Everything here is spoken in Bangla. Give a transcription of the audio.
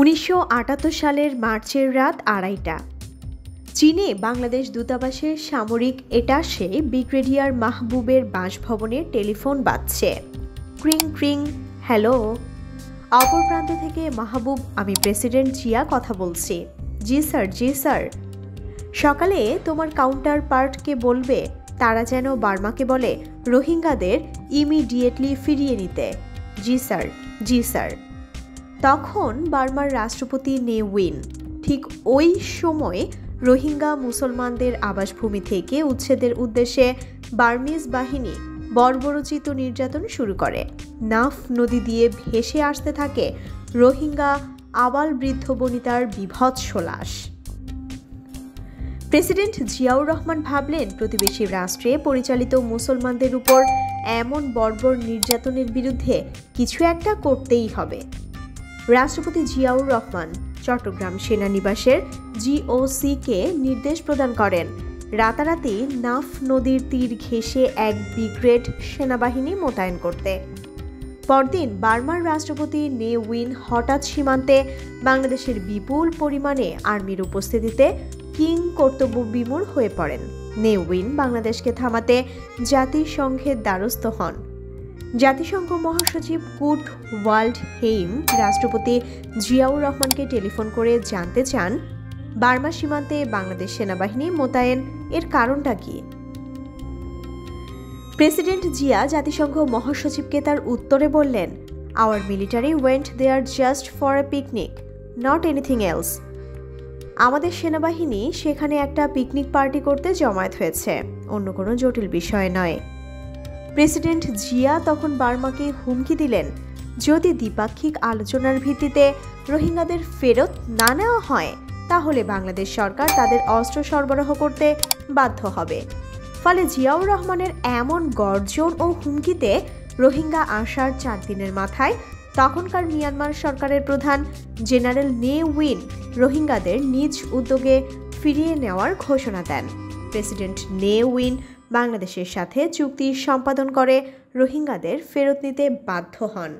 উনিশশো আটাত্তর সালের মার্চের রাত আড়াইটা। চীনে বাংলাদেশ দূতাবাসের সামরিক এটাসে ব্রিগেডিয়ার মাহবুবের বাসভবনে টেলিফোন বাজছে। ক্রিং ক্রিং, হ্যালো। অপর প্রান্ত থেকে মাহবুব, আমি প্রেসিডেন্ট জিয়া কথা বলছি। জি স্যার জি স্যার। সকালে তোমার কাউন্টার পার্টকে বলবে, তারা যেন বার্মাকে বলে, রোহিঙ্গাদের ইমিডিয়েটলি ফিরিয়ে নিতে। জি স্যার জি স্যার। তখন বার্মার রাষ্ট্রপতি নে উইন। ঠিক ওই সময় রোহিঙ্গা মুসলমানদের আবাসভূমি থেকে উচ্ছেদের উদ্দেশ্যে বার্মিজ বাহিনী বর্বরচিত নির্যাতন শুরু করে। নাফ নদী দিয়ে ভেসে আসতে থাকে রোহিঙ্গা আবাল বৃদ্ধ বনিতার বিভৎস লাশ। প্রেসিডেন্ট জিয়াউর রহমান ভাবলেন, প্রতিবেশী রাষ্ট্রে পরিচালিত মুসলমানদের উপর এমন বর্বর নির্যাতনের বিরুদ্ধে কিছু একটা করতেই হবে। রাষ্ট্রপতি জিয়াউর রহমান, চট্টগ্রাম সেনানিবাসের জিওসিকে নির্দেশ প্রদান করেন। রাতারাতি নাফ নদীর তীর ঘেঁষে এক ব্রিগেড সেনাবাহিনী মোতায়েন করতে। পরদিন বার্মার রাষ্ট্রপতি নে উইন হঠাৎ সীমান্তে বাংলাদেশের বিপুল পরিমাণে আর্মির উপস্থিতিতে কিং কর্তব্য বিমূর হয়ে পড়েন। নে উইন বাংলাদেশকে থামাতে জাতিসংঘের দ্বারস্থ হন। জাতিসংঘ মহাসচিব কুট ওয়ার্ল্ড হেইম রাষ্ট্রপতি জিয়াউর রহমানকে টেলিফোন করে জানতে চান, বার্মা সীমান্তে বাংলাদেশ সেনাবাহিনী মোতায়েন, এর কারণটা কি? প্রেসিডেন্ট জিয়া জাতিসংঘ মহাসচিবকে তার উত্তরে বললেন our military went there just for a picnic not anything else আমাদের সেনাবাহিনী সেখানে একটা পিকনিক পার্টি করতে জমায়েত হয়েছে, অন্য কোনো জটিল বিষয় নয়। প্রেসিডেন্ট জিয়া তখন বার্মাকে হুমকি দিলেন। যদি দ্বিপাক্ষিক আলোচনার ভিত্তিতে রোহিঙ্গাদের ফেরত না নেওয়া হয়, তাহলে বাংলাদেশ সরকার তাদের অস্ত্র সরবরাহ করতে বাধ্য হবে। ফলে জিয়াউর রহমানের এমন গর্জন ও হুমকিতে রোহিঙ্গা আসার চার দিনের মাথায় তখনকার মিয়ানমার সরকারের প্রধান জেনারেল নে উইন রোহিঙ্গাদের নিজ উদ্যোগে ফিরিয়ে নেওয়ার ঘোষণা দেন। প্রেসিডেন্ট নে উইন বাংলাদেশের সাথে চুক্তি সম্পাদন করে রোহিঙ্গাদের ফেরত নিতে বাধ্য হন।